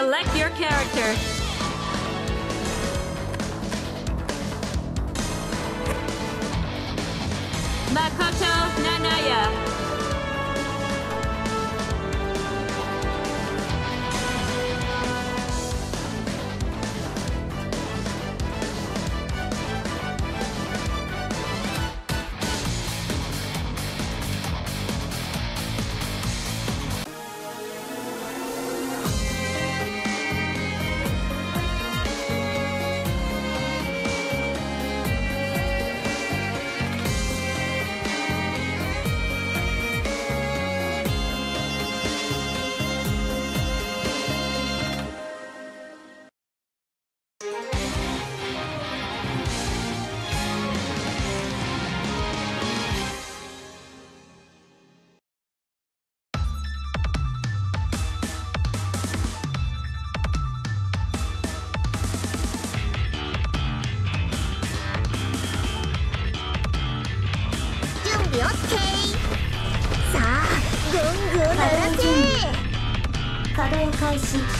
select your character. Makoto 美心。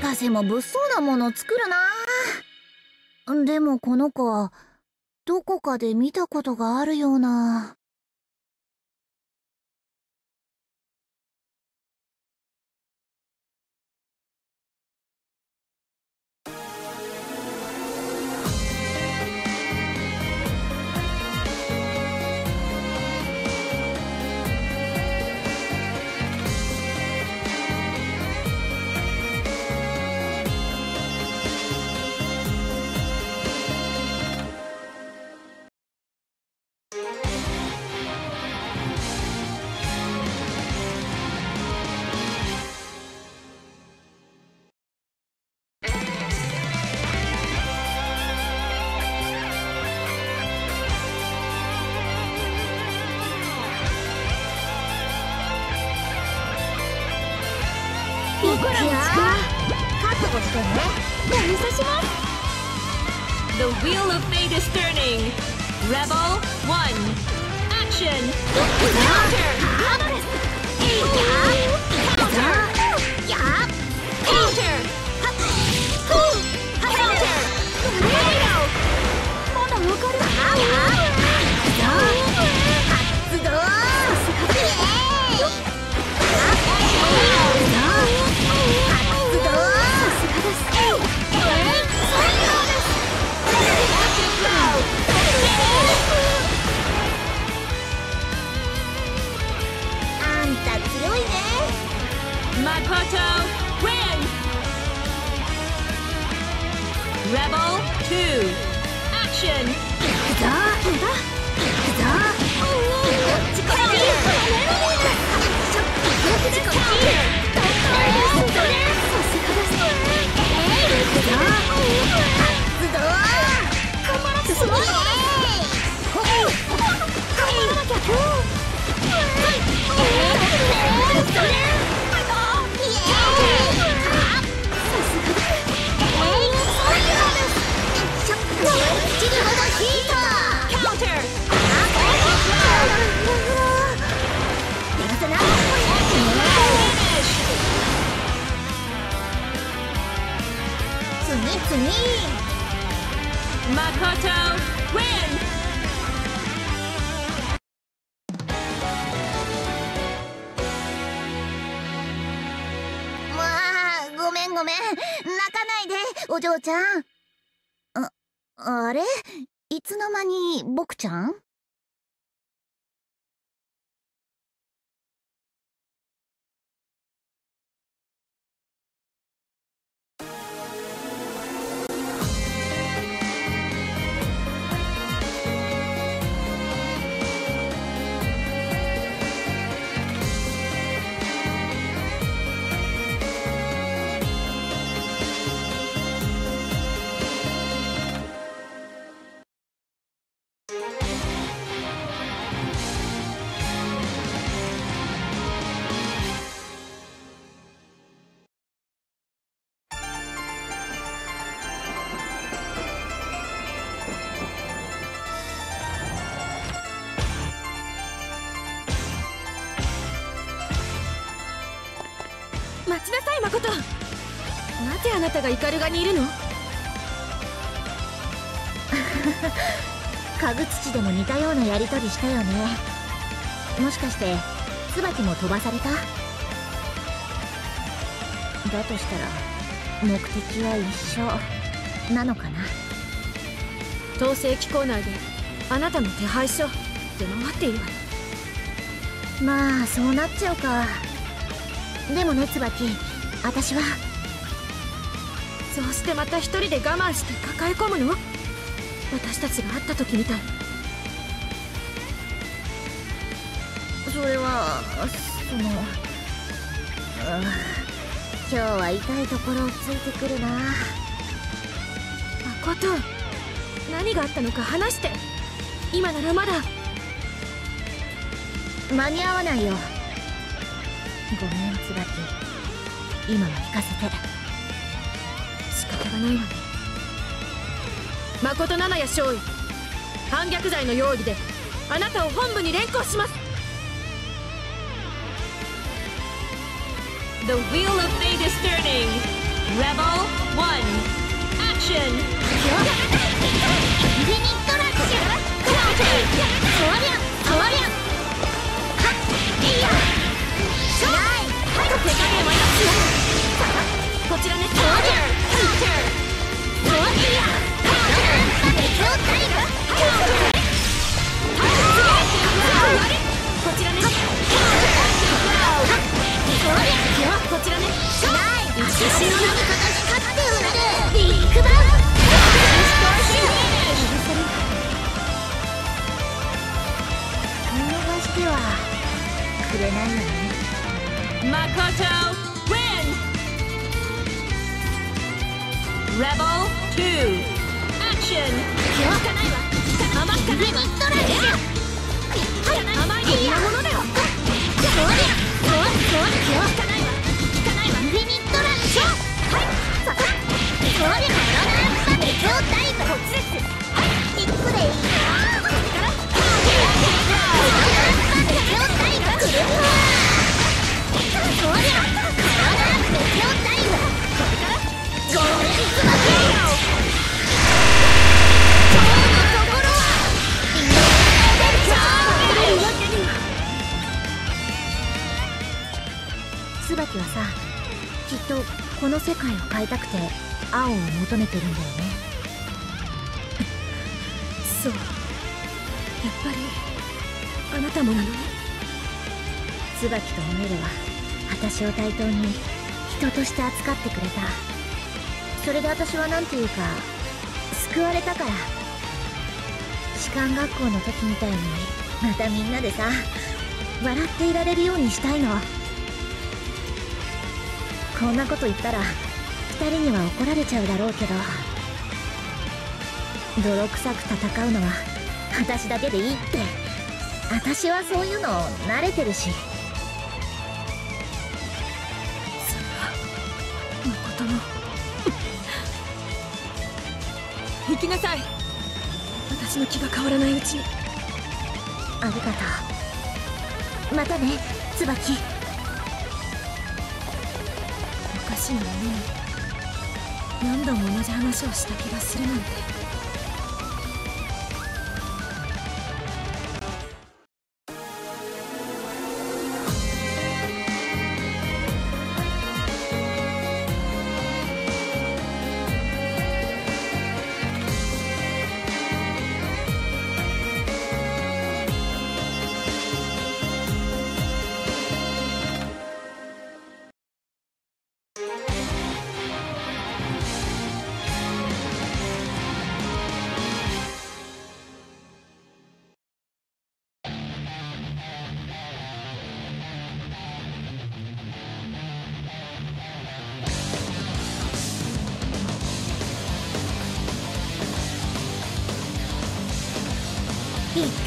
博士も物騒なもの作るな。でもこの子どこかで見たことがあるような。いつの間に僕ちゃん？がイカルガにいるの？家具土でも似たようなやりとりしたよね。もしかして椿も飛ばされた？だとしたら目的は一緒なのかな？統制機構内であなたの手配書？出回っているわよまあそうなっちゃうか。でもね椿私はそうしてまた一人で我慢して抱え込むの？私たちが会った時みたい。それはそのうん今日は痛いところをついてくるな。誠何があったのか話して。今ならまだ。間に合わないよ。ごめん椿。今は聞かせてないわね誠七谷少尉。反逆罪の容疑であなたを本部に連行します。The wheel of fate is turning. Rebel 1. Action! ニットラッシュ。クラウチそりゃそりゃはっいや。しょないはい。手加減はよしこちらね。そりゃハンターハそう。やっぱりあなたもなのね。椿とノエルは私を対等に人として扱ってくれた。それで私はなんていうか救われたから。士官学校の時みたいにまたみんなでさ笑っていられるようにしたいの。こんなこと言ったら二人には怒られちゃうだろうけど。泥臭く戦うのは私だけでいいって。私はそういうの慣れてるし。誠も 行きなさい。私の気が変わらないうちに。ありがとう。またね椿。おかしなものに。何度も同じ話をした気がするなんて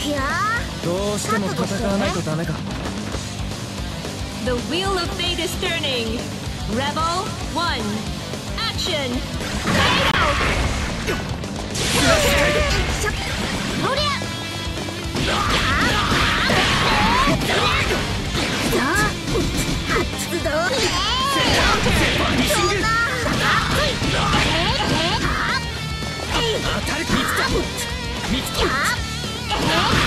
どうしても戦わないとダメか The wheel of fate is turning. Rebel 1. Action! Tornado! おりゃ発動あ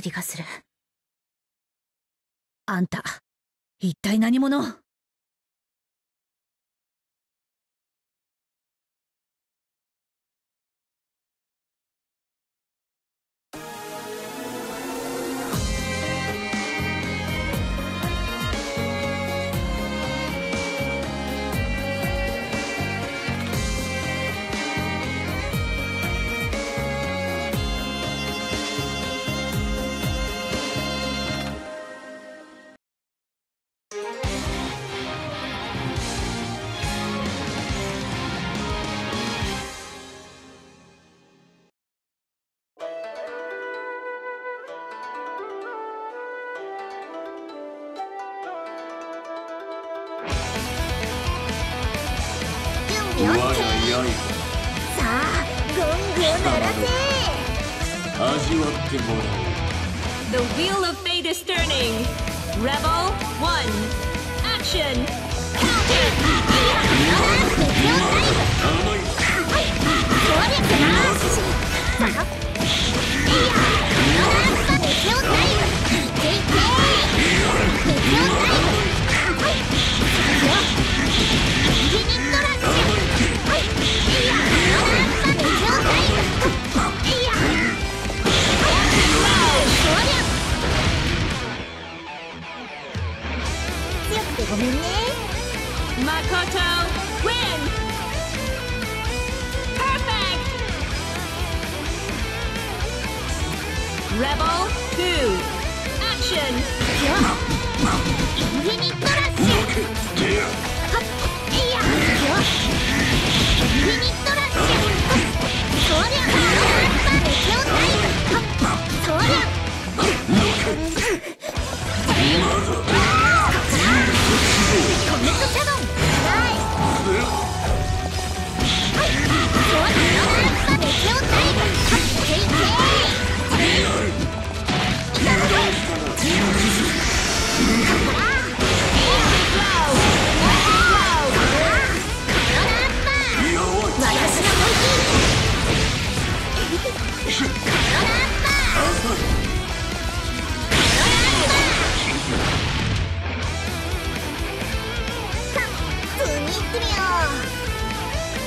ような気がする。あんた、一体何者？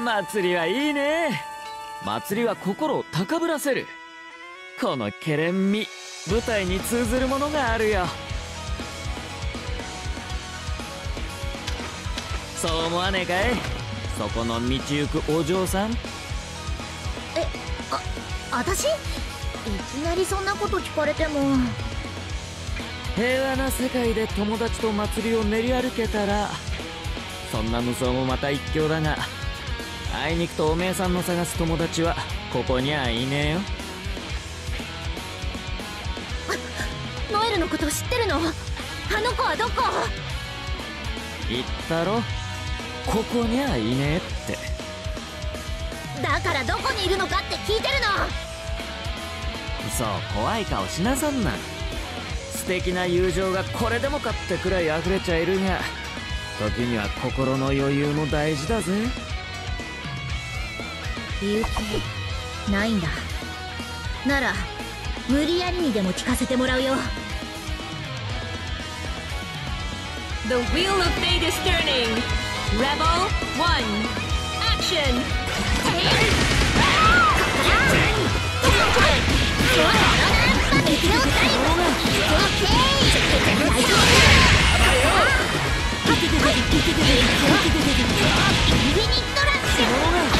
祭りはいいね。祭りは心を高ぶらせる。このケレン味。舞台に通ずるものがあるよ。そう思わねえかい？そこの道行くお嬢さん。あたしいきなりそんなこと聞かれても。平和な世界で友達と祭りを練り歩けたらそんな無双もまた一興だがあいにくとおめえさんの探す友達はここにはいねえよ。ノエルのこと知ってるの？あの子はどこ？言ったろ。ここにはいねえって。だからどこにいるのかって聞いてるの？そう怖い顔しなさんな。素敵な友情がこれでもかってくらい溢れちゃいるが時には心の余裕も大事だぜ勇気ないんだなら無理やりにでも聞かせてもらうよ The wheel of fate is turning! Rebel 1! Action! ガ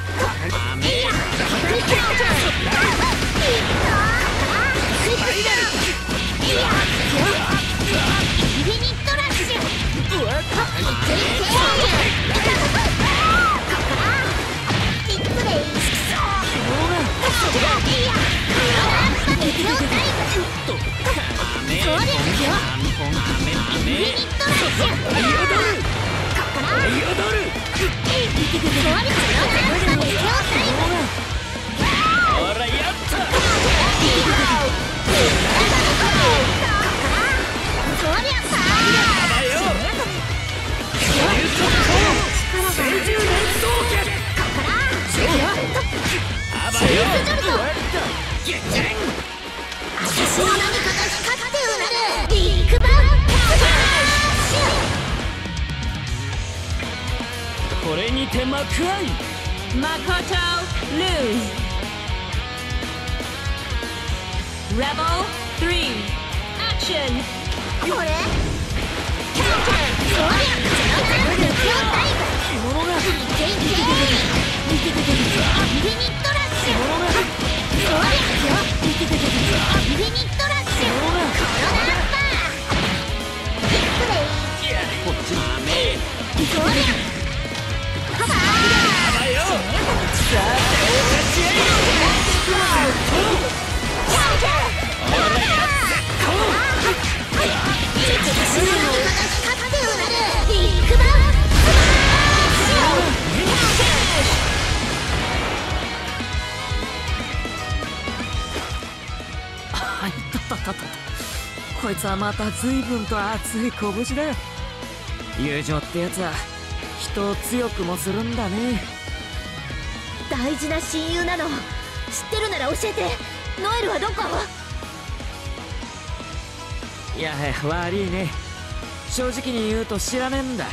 Yeah. 私の名前これにて幕開 Makoto lose. Rebel 3. Action! これ？Counter! 着物がいけいけユニットラッシュ着物がユニットラッシュコロナンパービッグレイこっちの雨こいつはまた随分と熱い拳だ。よ友情ってやつは人を強くもするんだね。大事な親友なの。知ってるなら教えて。ノエルはどこ？いや悪いね。正直に言うと知らねえんだ。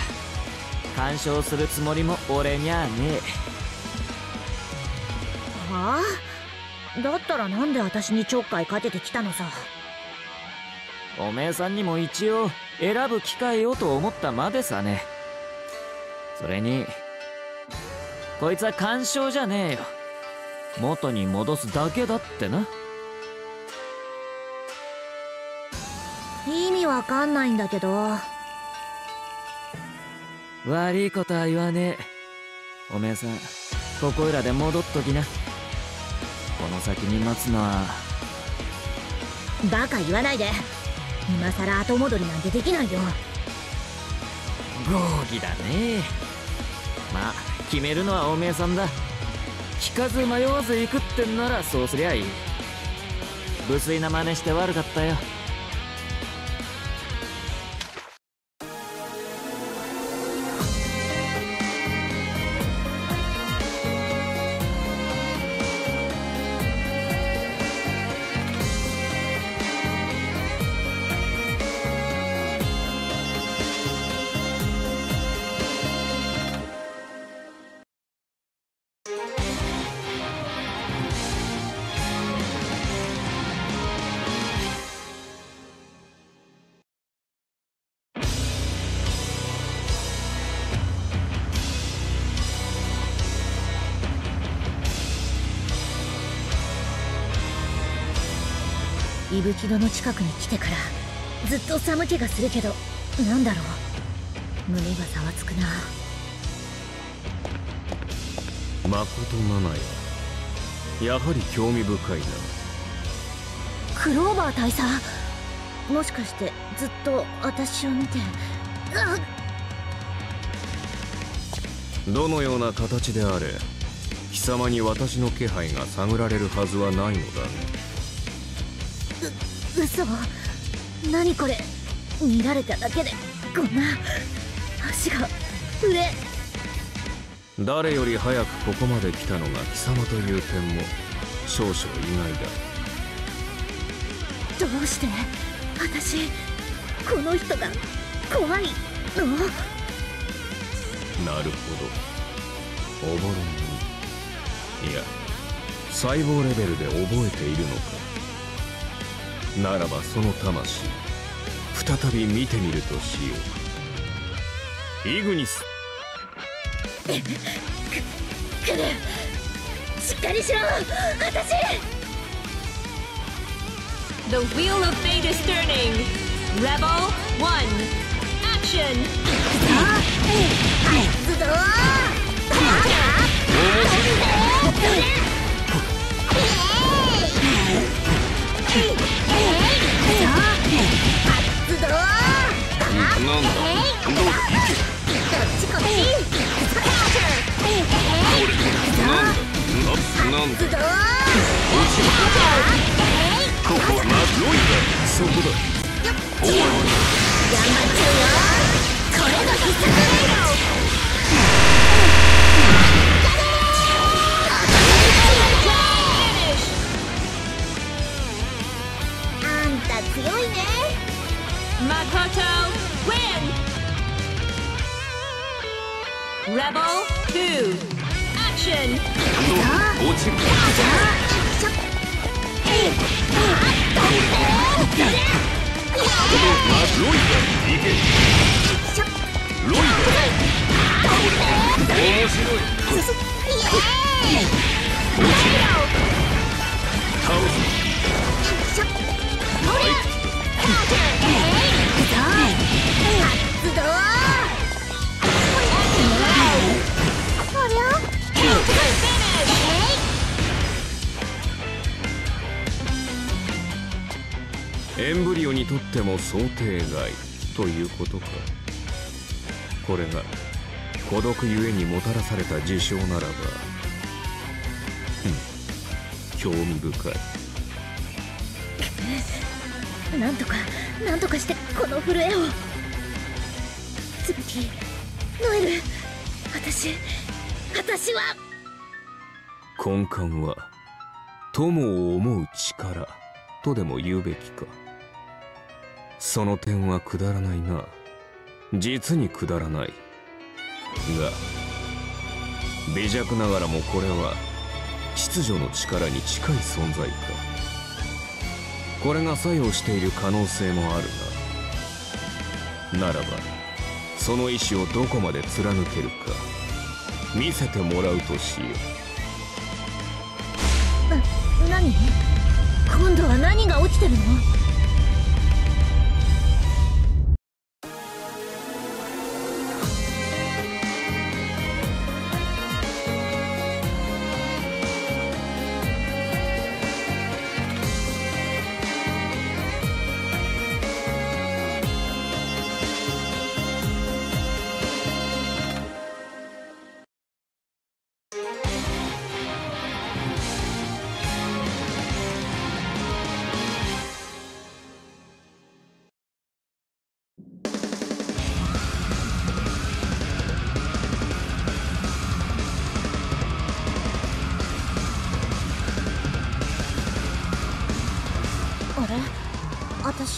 干渉するつもりも俺にゃねはあ？だったらなんで私にちょっかいかけてきたのさ。えおめえさんにも一応選ぶ機会をと思ったまでさね。それにこいつは干渉じゃねえよ。元に戻すだけだってな。意味わかんないんだけど。悪いことは言わねえ。おめえさんここいらで戻っときな。この先に待つのは。バカ言わないで。今さら後戻りなんてできないよ。合議だね。まあ決めるのはおめえさんだ。聞かず迷わず行くってんならそうすりゃいい。無粋な真似して悪かったよ。伊吹戸の近くに来てからずっと寒気がするけどなんだろう。胸がざわつくな。誠七重やはり興味深いな。クローバー大佐？もしかしてずっと私を見て。あどのような形であれ貴様に私の気配が探られるはずはないのだね嘘。何これ。見られただけでこん。な足が上。誰より早くここまで来たのが貴様という点も少々意外だ。どうして？私この人が怖いの？なるほど。おぼろに。いや細胞レベルで覚えているのかならばその魂再び見てみるとしようイグニス来るしっかりしろ私 The wheel of fate is turning. Rebel 1. Action! ズドーズドなんだ？どうだこっちこっちななんだズドーここはなよいだそこだ頑張っちゃうよこれが必殺あんた強いね Makoto win! Rebel 2 Action エンブリオにとっても想定外ということか。これが孤独ゆえにもたらされた事象ならばふん興味深い。なんとかなんとかしてこの震えを。つぶきノエル私私は。根幹は友を思う力とでも言うべきかその点はくだらないな。実にくだらない。が微弱ながらもこれは秩序の力に近い存在か。これが作用している可能性もあるな。ならばその意志をどこまで貫けるか見せてもらうとしよう。な何？今度は何が起きてるの？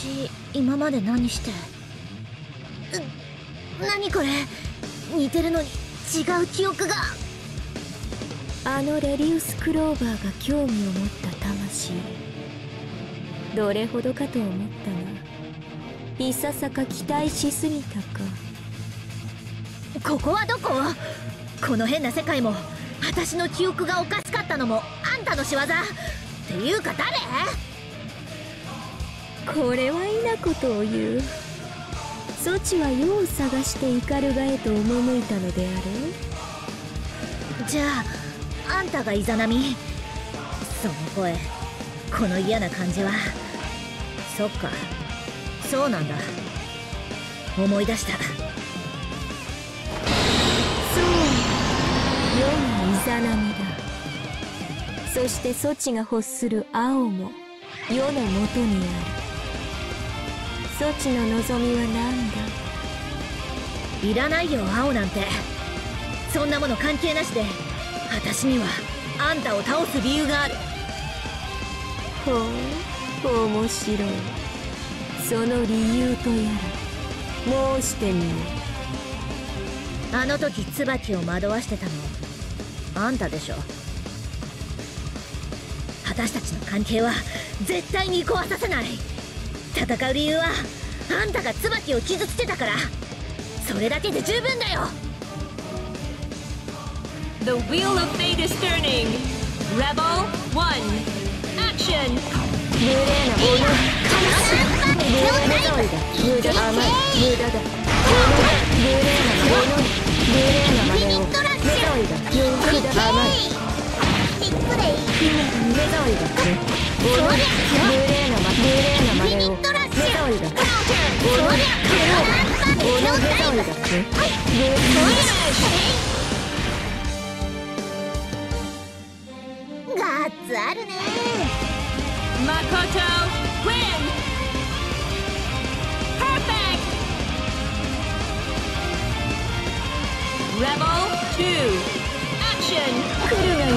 私今まで何してう何これ？似てるのに違う記憶が。あのレリウス・クローバーが興味を持った魂。どれほどかと思ったがいささか期待しすぎたか。ここはどこ？この変な世界も。私の記憶がおかしかったのもあんたの仕業。っていうか誰？これは異なことを言う。ソチは世を探してイカルガへと赴いたのであろじゃああんたがイザナミその声この嫌な感じは。そっか。そうなんだ。思い出した。そう世がイザナミだ。そしてソチが欲する青も世のもとにある。ソチの望みは何だ？いらないよ青なんて。そんなもの関係なしで私にはあんたを倒す理由がある。ほう面白い。その理由とやら申してみよあの時椿を惑わしてたのあんたでしょ。私たちの関係は絶対に壊させない戦う理由はあんたが椿を傷つけたから。それだけで十分だよ。The wheel of fate is turning. Rebel 1 Action. 無礼なもの。無駄だ無駄甘い無駄だ無礼なもの。無礼な真似をメゾイだ無駄甘いあるね Makoto win Perfect. Rebel 2 Action. 来るがよ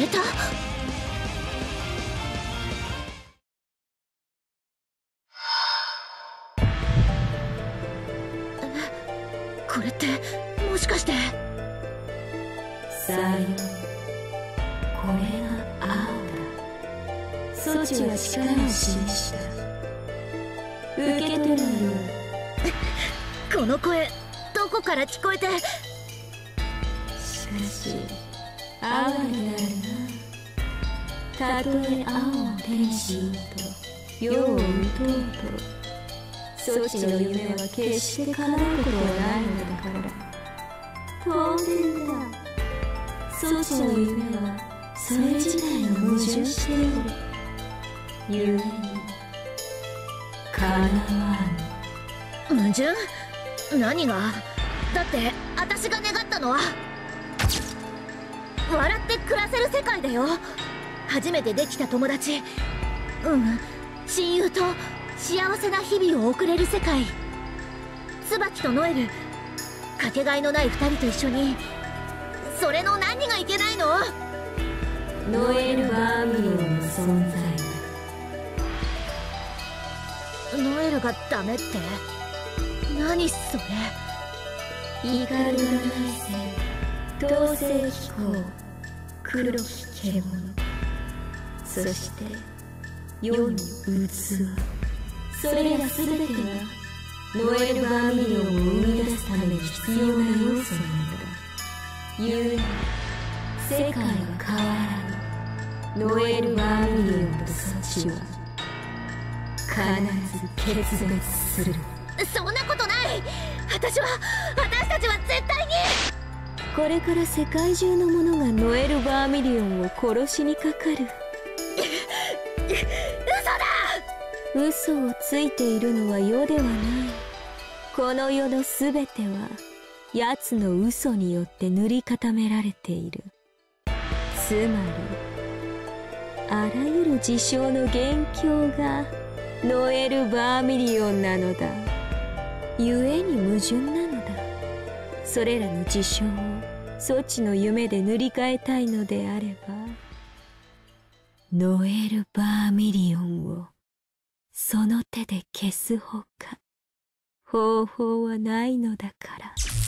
だ無礼なもの無礼なたこれってもしかして。さよ。これが青だ。措置は力を示した。受け取るよ。この声どこから聞こえて？しかし哀れなるなたとえ青を手にしよと世を打とうと措置の夢は決して叶うことはないのだから当然だ措置の夢はそれ自体が矛盾しておる故に叶わぬ矛盾何がだって私が願ったのは笑って暮らせる世界だよ。初めてできた友達。うん。親友と幸せな日々を送れる世界。椿とノエルかけがえのない二人と一緒に。それの何がいけないの？ノエル・バーミリオンの存在。ノエルがダメって？何それ？イカルガ内戦統制機構黒き獣。そして世に器それら全てはノエル・バーミリオンを生み出すために必要な要素なのだ。故に世界は変わらぬ。ノエル・バーミリオンとそちは必ず決別する。そんなことない。私は私たちは絶対にこれから世界中の者がノエル・バーミリオンを殺しにかかる。嘘をついているのは余ではない。この世の全ては奴の嘘によって塗り固められている。つまりあらゆる事象の元凶がノエル・バーミリオンなのだ。故に矛盾なのだ。それらの事象をそちの夢で塗り替えたいのであればノエル・バーミリオンをその手で消すほか方法はないのだから。